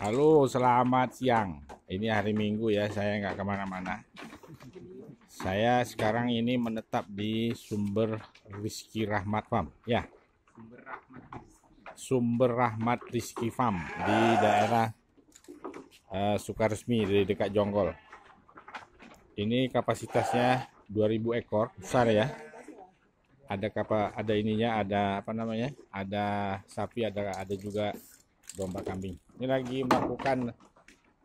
Halo, selamat siang. Ini hari Minggu ya, saya nggak ke mana-mana. Saya sekarang ini menetap di Sumber Rizki Rahmat Farm. Ya, Sumber Rahmat Rizki Farm di daerah uh, Sukaresmi di dekat Jonggol. Ini kapasitasnya 2000 ekor, besar ya. Ada kapa, ada ininya, ada apa namanya? Ada sapi, ada ada juga domba kambing. Ini lagi melakukan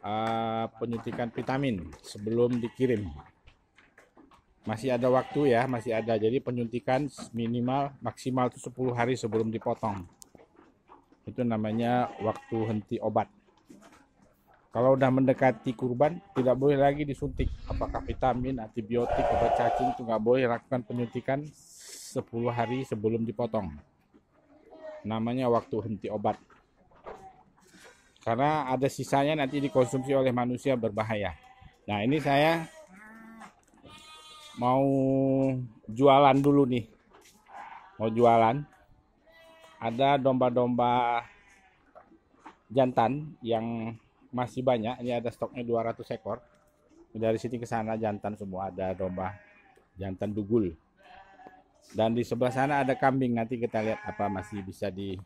uh, penyuntikan vitamin sebelum dikirim. Masih ada waktu ya, masih ada. Jadi penyuntikan minimal maksimal itu 10 hari sebelum dipotong. Itu namanya waktu henti obat. Kalau udah mendekati kurban, tidak boleh lagi disuntik. Apakah vitamin, antibiotik, obat cacing itu nggak boleh lakukan penyuntikan 10 hari sebelum dipotong. Namanya waktu henti obat karena ada sisanya nanti dikonsumsi oleh manusia berbahaya. Nah ini saya mau jualan dulu nih, mau jualan. Ada domba-domba jantan yang masih banyak. Ini ada stoknya 200 ekor. Dari sini ke sana jantan semua ada domba jantan dugul. Dan di sebelah sana ada kambing. Nanti kita lihat apa masih bisa di,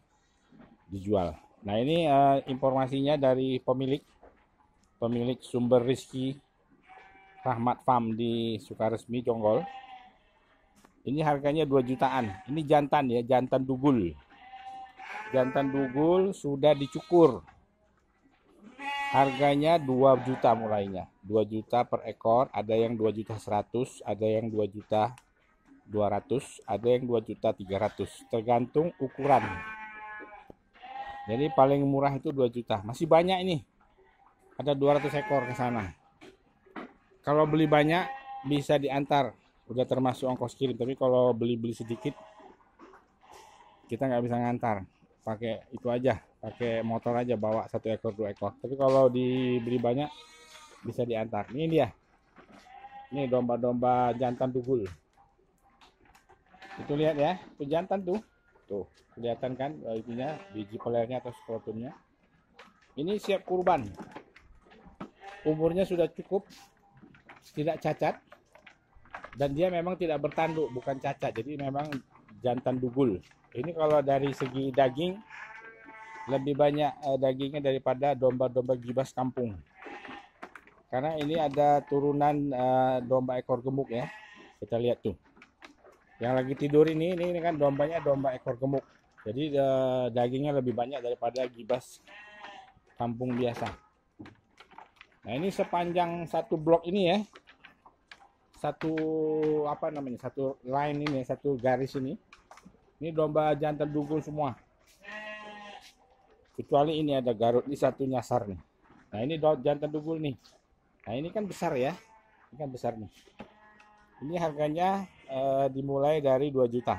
dijual. Nah ini uh, informasinya dari pemilik pemilik sumber rizki Rahmat Farm di Sukaresmi Jonggol. Ini harganya 2 jutaan. Ini jantan ya, jantan dugul. Jantan dugul sudah dicukur. Harganya 2 juta mulainya. 2 juta per ekor, ada yang 2 juta 100, ada yang 2 juta 200, ada yang 2 juta 300. Tergantung ukuran. Jadi paling murah itu 2 juta. Masih banyak ini. Ada 200 ekor ke sana. Kalau beli banyak bisa diantar. Udah termasuk ongkos kirim. Tapi kalau beli-beli sedikit kita nggak bisa ngantar. Pakai itu aja. Pakai motor aja bawa satu ekor dua ekor. Tapi kalau dibeli banyak bisa diantar. Ini dia. Ini domba-domba jantan tugul. Itu lihat ya. Itu jantan tuh. Tuh, kelihatan kan eh, itunya biji pelernya atau skrotumnya. Ini siap kurban. Umurnya sudah cukup, tidak cacat, dan dia memang tidak bertanduk, bukan cacat. Jadi memang jantan dugul. Ini kalau dari segi daging lebih banyak eh, dagingnya daripada domba-domba gibas kampung. Karena ini ada turunan eh, domba ekor gemuk ya. Kita lihat tuh yang lagi tidur ini ini, ini kan dombanya domba ekor gemuk. Jadi uh, dagingnya lebih banyak daripada gibas kampung biasa. Nah ini sepanjang satu blok ini ya. Satu apa namanya satu line ini satu garis ini. Ini domba jantan dugul semua. Kecuali ini ada garut ini satu nyasar nih. Nah ini jantan dugul nih. Nah ini kan besar ya. Ini kan besar nih ini harganya uh, dimulai dari 2 juta.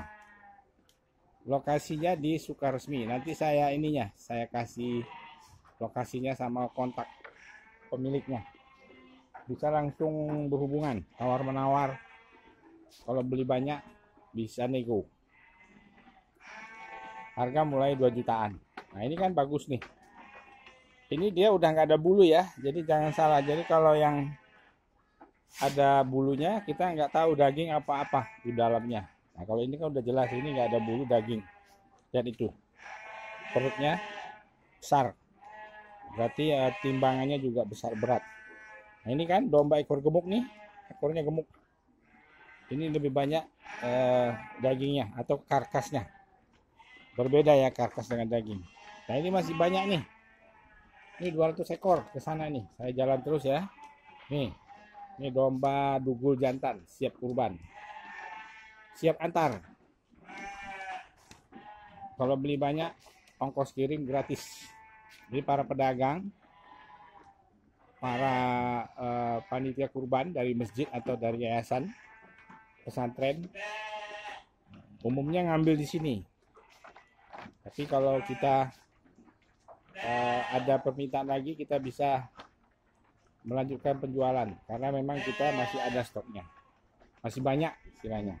Lokasinya di Sukaresmi. Nanti saya ininya, saya kasih lokasinya sama kontak pemiliknya. Bisa langsung berhubungan, tawar-menawar. Kalau beli banyak bisa nego. Harga mulai 2 jutaan. Nah, ini kan bagus nih. Ini dia udah nggak ada bulu ya, jadi jangan salah. Jadi kalau yang ada bulunya kita nggak tahu daging apa-apa di dalamnya. Nah kalau ini kan udah jelas ini nggak ada bulu daging. Dan itu perutnya besar. Berarti ya timbangannya juga besar berat. Nah ini kan domba ekor gemuk nih ekornya gemuk. Ini lebih banyak eh, dagingnya atau karkasnya. Berbeda ya karkas dengan daging. Nah ini masih banyak nih. Ini 200 ekor ke sana nih. Saya jalan terus ya. Nih ini domba dugul jantan, siap kurban. Siap antar. Kalau beli banyak, ongkos kirim gratis. Jadi para pedagang, para uh, panitia kurban dari masjid atau dari yayasan, pesantren, umumnya ngambil di sini. Tapi kalau kita uh, ada permintaan lagi, kita bisa melanjutkan penjualan karena memang kita masih ada stoknya. Masih banyak istilahnya.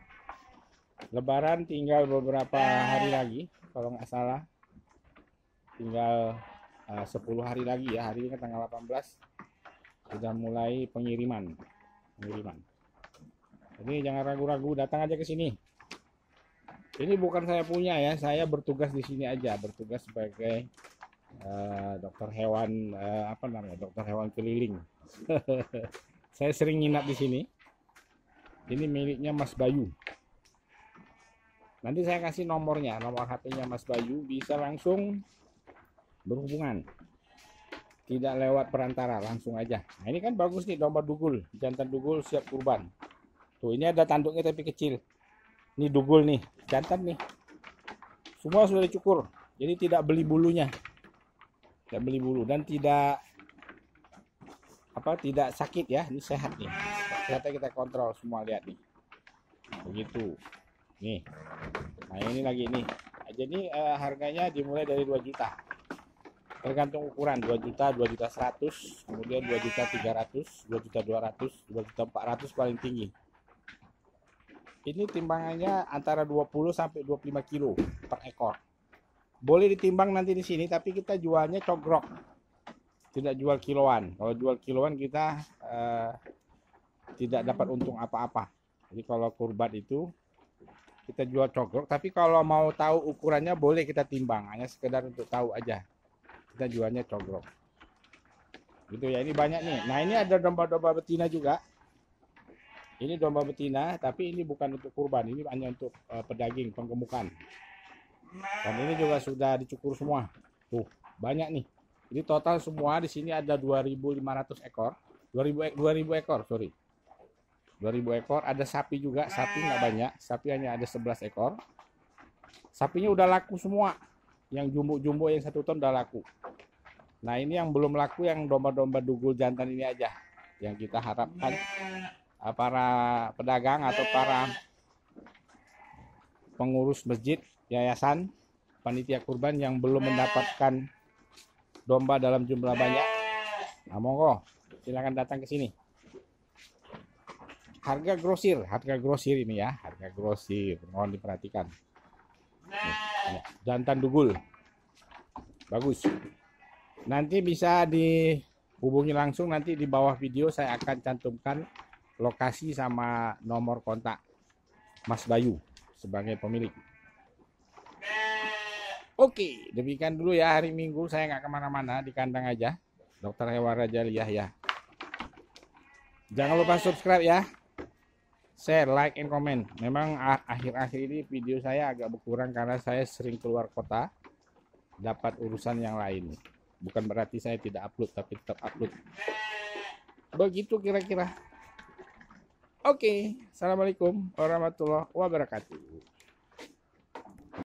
Lebaran tinggal beberapa hari lagi kalau nggak salah. Tinggal uh, 10 hari lagi ya hari ini tanggal 18 sudah mulai pengiriman pengiriman. Jadi jangan ragu-ragu datang aja ke sini. Ini bukan saya punya ya saya bertugas di sini aja bertugas sebagai uh, dokter hewan uh, apa namanya dokter hewan keliling. Saya sering nginap di sini. Ini miliknya Mas Bayu. Nanti saya kasih nomornya nomor HP-nya Mas Bayu bisa langsung berhubungan. Tidak lewat perantara langsung aja. Nah ini kan bagus nih domba dugul jantan dugul siap kurban. Tuh ini ada tanduknya tapi kecil. Ini dugul nih jantan nih. Semua sudah dicukur jadi tidak beli bulunya tidak beli bulu dan tidak apa tidak sakit ya. Ini sehat nih. Ternyata kita kontrol semua lihat nih. Begitu. Nih. Nah ini lagi nih. Jadi uh, harganya dimulai dari 2 juta. Tergantung ukuran. 2 juta 2 juta 100 kemudian 2 juta 300 2 juta 200 2 juta 400 paling tinggi. Ini timbangannya antara 20 sampai 25 kilo per ekor. Boleh ditimbang nanti di sini, tapi kita jualnya cogrok. Tidak jual kiloan. Kalau jual kiloan kita uh, tidak dapat untung apa-apa. Jadi kalau kurban itu kita jual cogrok, tapi kalau mau tahu ukurannya boleh kita timbang, hanya sekedar untuk tahu aja. Kita jualnya cogrok. Gitu ya, ini banyak nih. Nah, ini ada domba-domba betina juga ini domba betina, tapi ini bukan untuk kurban, ini hanya untuk uh, pedaging, penggemukan. Dan ini juga sudah dicukur semua. Tuh, banyak nih. Jadi total semua di sini ada 2.500 ekor. 2000 2000 ekor, sorry. 2000 ekor, ada sapi juga, sapi nggak banyak, sapi hanya ada 11 ekor. Sapinya udah laku semua. Yang jumbo-jumbo yang satu ton udah laku. Nah ini yang belum laku yang domba-domba dugul jantan ini aja. Yang kita harapkan Eh, para pedagang atau para pengurus masjid, yayasan, panitia kurban yang belum mendapatkan domba dalam jumlah banyak. Nah, monggo, silakan datang ke sini. Harga grosir, harga grosir ini ya, harga grosir, mohon diperhatikan. jantan dugul, bagus. Nanti bisa dihubungi langsung nanti di bawah video saya akan cantumkan lokasi sama nomor kontak Mas Bayu sebagai pemilik. Oke, demikian dulu ya hari Minggu saya nggak ke mana-mana di kandang aja. Dokter Hewan Raja Liyah ya. Jangan lupa subscribe ya. Share, like, and comment. Memang akhir-akhir ini video saya agak berkurang karena saya sering keluar kota. Dapat urusan yang lain. Bukan berarti saya tidak upload, tapi tetap upload. Begitu kira-kira. Oke, okay. assalamualaikum warahmatullahi wabarakatuh.